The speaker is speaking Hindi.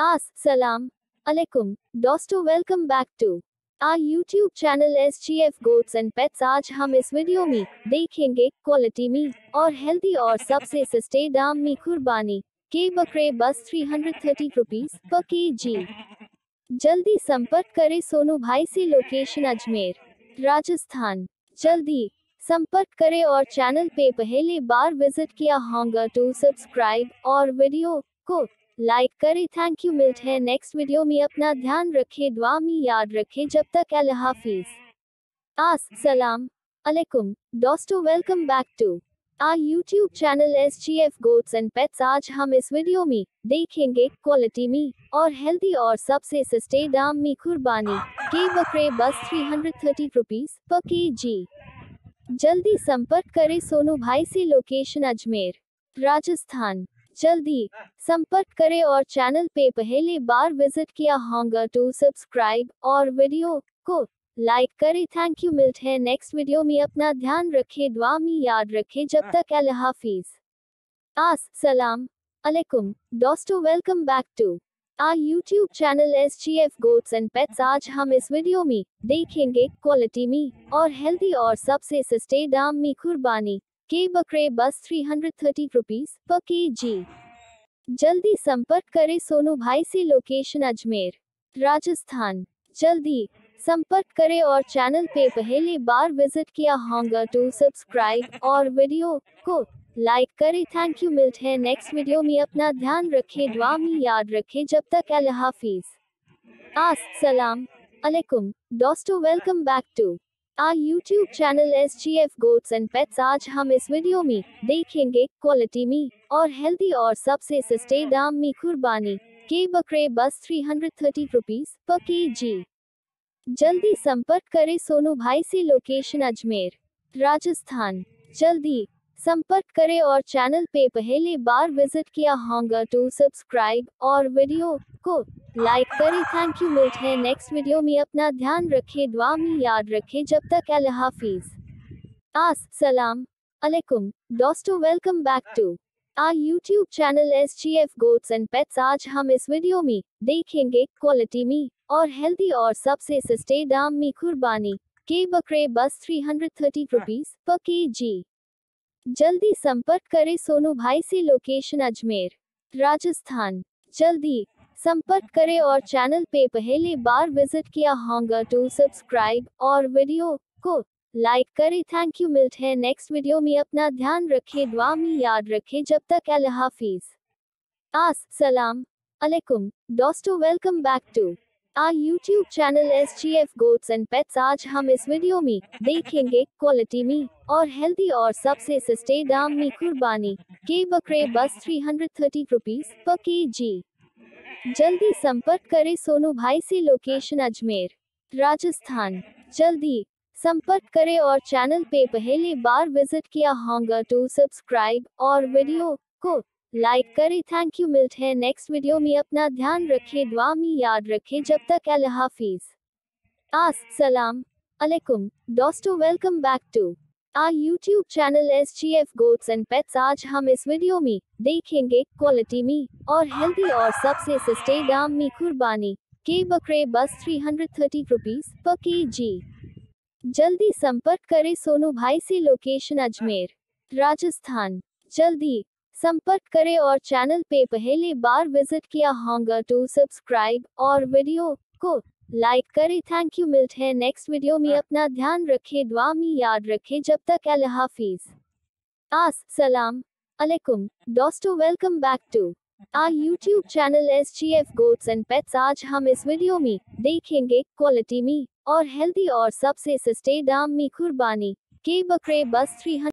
Assalamu alaikum. दोस्तों welcome back to our YouTube channel S G F goats and pets आज हम इस वीडियो में देखेंगे क्वालिटी में और हेल्दी और सबसे सस्ते दाम में कुर्बानी के बकरे बस 330 रुपीस पर के जी जल्दी संपर्क करें सोनू भाई से लोकेशन अजमेर, राजस्थान। जल्दी संपर्क करें और चैनल पे पहले बार विज़िट किया होगा टू सब्सक्राइब और वीडियो को लाइक करें थैंक यू मिलते हैं नेक्स्ट वीडियो में। अपना ध्यान रखें, दुआ में याद रखें, जब तक अल्लाह हाफिज। आस, सलाम, अलैकुम। दोस्तों welcome back to our YouTube channel S G F goats and pets आज हम इस वीडियो में देखेंगे क्वालिटी में और हेल्दी और सबसे सस्ते दाम में कुर्बानी। के बकरे बस 330 रुपीस पर के जी जल्दी संपर्क करें सोनू भाई से लोकेशन अजमेर, राजस्थान। जल्दी संपर्क करें और चैनल पे पहले बार विज़िट किया होगा टू सब्सक्राइब और वीडियो को लाइक करें। Thank you. मिलते हैं नेक्स्ट वीडियो में। अपना ध्यान रखें दुआ में याद रखें। जब तक अल्लाह हाफिज। आस सलाम अलैकुम। दोस्तों welcome back to our YouTube channel S G F goats and pets आज हम इस वीडियो में देखेंगे क्वालिटी में और हेल्दी और सबसे सस्ते दाम में कुर्बानी। के बकरे बस 330 रुपीस पर के जी जल्दी संपर्क करें सोनू भाई से लोकेशन अजमेर, राजस्थान। जल्दी संपर्क करें और चैनल पे पहले बार विज़िट किया होगा टू सब्सक्राइब और वीडियो को लाइक करें। थैंक यू, मिलते हैं नेक्स्ट वीडियो में। अपना ध्यान रखें, दुआ में याद रखें। जब तक अल्लाह हाफिज। आस सलाम अलैकुम। दोस्तों welcome back to our YouTube channel S G F goats and pets आज हम इस वीडियो में देखेंगे क्वालिटी में और हेल्दी और सबसे सस्ते दाम में कुर्बानी के बकरे बस थ्री हंड्रेड थर्टी रुपीज़ पर के जी जल्दी संपर्क करें सोनू भाई से लोकेशन अजमेर, राजस्थान। जल्दी संपर्क करें और चैनल पे पहले बार विज़िट किया होगा टू सब्सक्राइब और वीडियो को लाइक करें। Thank you. मिलते हैं नेक्स्ट वीडियो में। अपना ध्यान रखें, दुआ में याद रखें। जब तक अल्लाह हाफिज। आस, सलाम अलैकुम। दोस्तों, welcome back to our YouTube channel S G F goats and pets आज हम इस वीडियो में देखेंगे क्वालिटी में और हेल्दी और सबसे सस्ते दाम में कुर्बानी के बकरे बस 330 रुपीज़ पर के जी जल्दी संपर्क करें सोनू भाई से लोकेशन अजमेर, राजस्थान। जल्दी संपर्क करें और चैनल पे पहले बार विज़िट किया होगा टू सब्सक्राइब और वीडियो को लाइक करें। Thank you. मिलते हैं नेक्स्ट वीडियो में। अपना ध्यान रखें, दुआ में याद रखें। जब तक अल्लाह हाफिज। आस सलाम अलैकुम। दोस्तों, welcome back to our YouTube channel S G F goats and pets आज हम इस वीडियो में देखेंगे क्वालिटी में और हेल्दी और सबसे सस्ते दाम में कुर्बानी। के बकरे बस 330 रुपीज़ पर के जी जल्दी संपर्क करें सोनू भाई से लोकेशन अजमेर, राजस्थान। जल्दी संपर्क करें और चैनल पे पहले बार विज़िट किया होगा टू सब्सक्राइब और वीडियो को लाइक करें थैंक यू मिलते हैं नेक्स्ट वीडियो में। अपना ध्यान रखें, दुआ में याद रखें। जब तक अल्लाह हाफिज। आस, सलाम, अलैकुम। दोस्तों welcome back to our YouTube channel S G F goats and pets आज हम इस वीडियो में देखेंगे क्वालिटी में और हेल्दी और सबसे सस्ते दाम में कुर्बानी। के बकरे बस 330 रुपीज़ पर के जी जल्दी संपर्क करें सोनू भाई से लोकेशन अजमेर, राजस्थान। जल्दी संपर्क करें और चैनल पे पहले बार विज़िट किया होगा टू सब्सक्राइब और वीडियो को लाइक करें। Thank you. मिलते हैं नेक्स्ट वीडियो में। अपना ध्यान रखें दुआ में याद रखें। जब तक अल्लाह हाफिज। आस सलाम अलैकुम। दोस्तों welcome back to our YouTube channel S G F goats and pets आज हम इस वीडियो में देखेंगे क्वालिटी में और हेल्दी और सबसे सस्ते दाम में कुर्बानी के बकरे बस 300